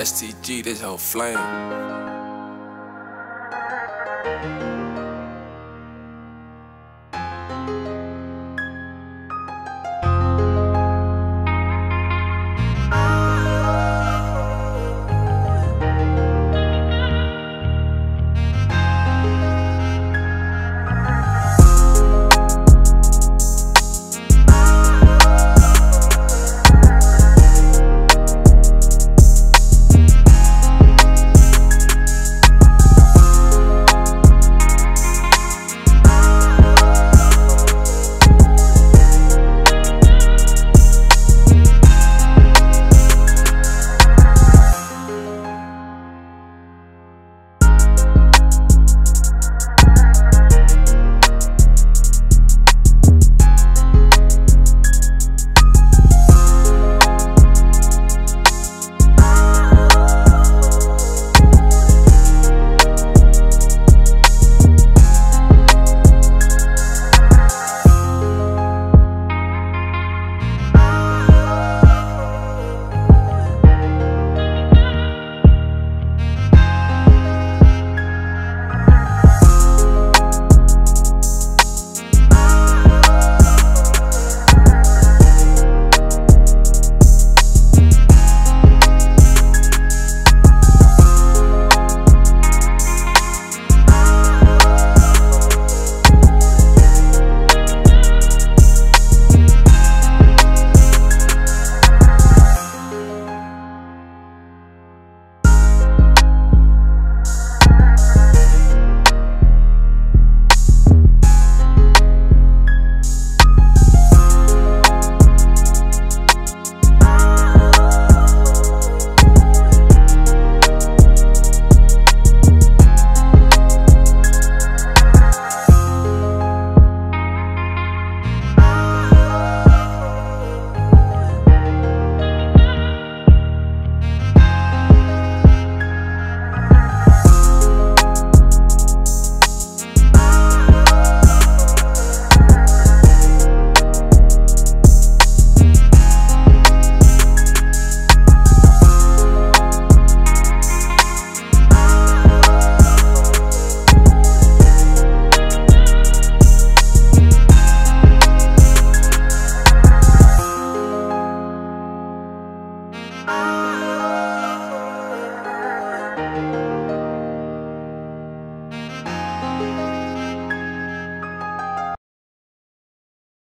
STG, this whole flame.